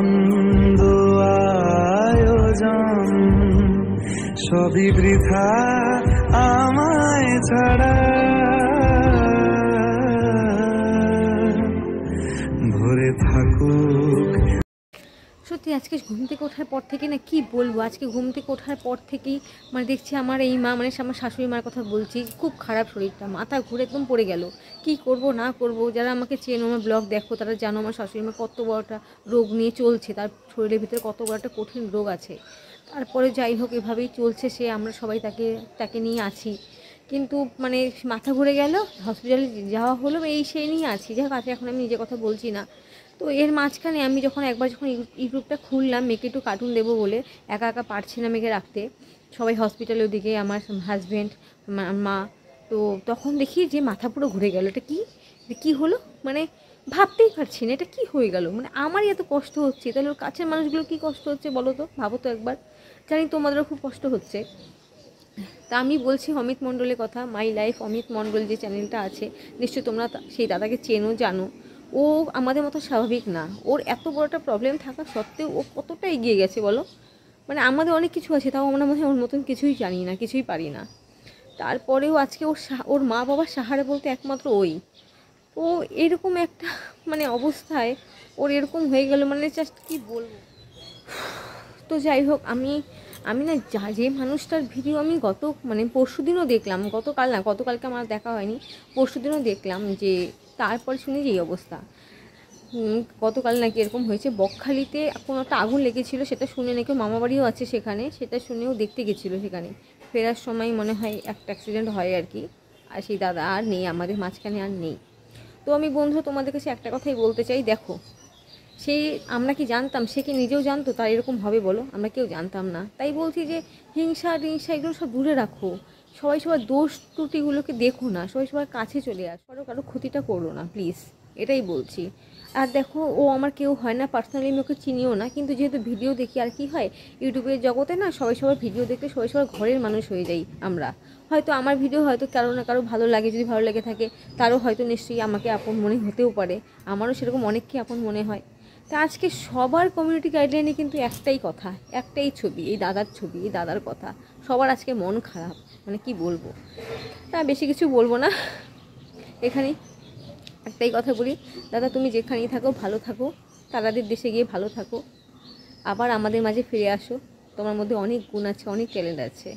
মন্দ আয়োজন সবই বৃথা আমায় ছাড়া। সত্যি আজকে ঘুম থেকে ওঠার পর থেকে না কি বলব? আজকে ঘুম থেকে ওঠার পর থেকেই মানে দেখছি আমার এই মা মানে আমার শাশুড়ি মার কথা বলছি, খুব খারাপ শরীরটা, মাথা ঘুরে একদম পড়ে গেল। কি করব, না করব? যারা আমাকে চেনো, আমার ব্লগ দেখো, তারা জানো আমার শাশুড়ি মা কত বড় একটা রোগ নিয়ে চলছে, তার শরীরের ভিতরে কত বড় একটা কঠিন রোগ আছে। তারপরে যাই হোক, এভাবেই চলছে সে, আমরা সবাই তাকে তাকে নিয়ে আছি। কিন্তু মানে মাথা ঘুরে গেল হসপিটালে যাওয়া হলো, এই সেই নিয়ে আছি। যাই হোক, আজকে এখন আমি নিজের কথা বলছি না। তো এর মাঝখানে আমি যখন একবার যখন ইউ- ইউটিউবটা খুললাম মেয়েকে একটু কার্টুন দেবো বলে, একা একা পারছি না মেয়েকে রাখতে। সবাই হসপিটালের দিকে আমার হাজব্যান্ড মা তো তখন দেখি যে মাথা পুরো ঘুরে গেল। এটা কি? কী হলো? মানে ভাবতেই পারছি না, এটা কি হয়ে গেল? মানে আমারই এত কষ্ট হচ্ছে। তাহলে ওর কাছের মানুষগুলো কি কষ্ট হচ্ছে বলো তো? ভাবো তো একবার। জানি তোমাদেরও খুব কষ্ট হচ্ছে। তা আমি বলছি অমিত মণ্ডলের কথা মাই লাইফ অমিত মণ্ডল যে চ্যানেলটা আছে, নিশ্চয়ই তোমরা সেই দাদাকে চেনো, জানো। ও আমাদের মতো স্বাভাবিক না। ওর এত বড় একটা প্রবলেম থাকা সত্ত্বেও ও কতটা এগিয়ে গেছে বলো? মানে আমাদের অনেক কিছু আছে, তাও আমরা মনে ওর মতন কিছুই জানি না, কিছুই পারি না। তারপরেও আজকে ওর ওর মা বাবার সাহারা বলতে একমাত্র ওই। ও এরকম একটা মানে অবস্থায় ওর এরকম হয়ে গেল মানে জাস্ট কি বলব? তো যাই হোক, আমি আমি না যা, যে মানুষটার ভিডিও আমি গত মানে পরশু দেখলাম, গতকাল না, গতকালকে আমার দেখা হয়নি। পরশু দিনও দেখলাম যে তারপর শুনি যে এই অবস্থা। গতকাল নাকি এরকম হয়েছে। বকখালিতে কোনো একটা আগুন লেগেছিল, সেটা শুনে নাকি ওর মামা আছে সেখানে, সেটা শুনেও দেখতে গেছিল সেখানে। ফেরার সময় মনে হয় একটা অ্যাক্সিডেন্ট হয় আর কি, আর সেই দাদা আর নেই, আমাদের মাঝখানে আর নেই। তো আমি বন্ধু, তোমাদের কাছে একটা কথাই বলতে চাই, দেখো সেই আমরা কি জানতাম, সে কি নিজেও জানতো, তার এরকম হবে বলো? আমরা কেউ জানতাম না। তাই বলছি যে হিংসা টিংসা এগুলো সব দূরে রাখো। সবাই সবার দোষ ত্রুটিগুলোকে দেখো না, সবাই সবার কাছে চলে আস, কারও কারও ক্ষতিটা করো না প্লিজ এটাই বলছি। আর দেখো, ও আমার কেউ হয় না পার্সোনালি আমি ওকে চিনিও না, কিন্তু যেহেতু ভিডিও দেখি, আর কি হয় ইউটিউবের জগতে না সবাই সবার ভিডিও দেখতে, সবাই সবার ঘরের মানুষ হয়ে যাই আমরা। হয়তো আমার ভিডিও হয়তো কারও না কারও ভালো লাগে, যদি ভালো লেগে থাকে, তারও হয়তো নিশ্চয়ই আমাকে আপন মনে হতেও পারে। আমারও সেরকম অনেককে আপন মনে হয়। তা আজকে সবার কমিউনিটি গাইডলাইনে কিন্তু একটাই কথা, একটাই ছবি, এই দাদার ছবি, এই দাদার কথা। সবার আজকে মন খারাপ মানে কি বলব? তা বেশি কিছু বলব না। এখানে একটাই কথা বলি, দাদা তুমি যেখানেই থাকো, ভালো থাকো তারাদের দেশে গিয়ে ভালো থাকো। আবার আমাদের মাঝে ফিরে আসো। তোমার মধ্যে অনেক গুণ আছে, অনেক ট্যালেন্ট আছে।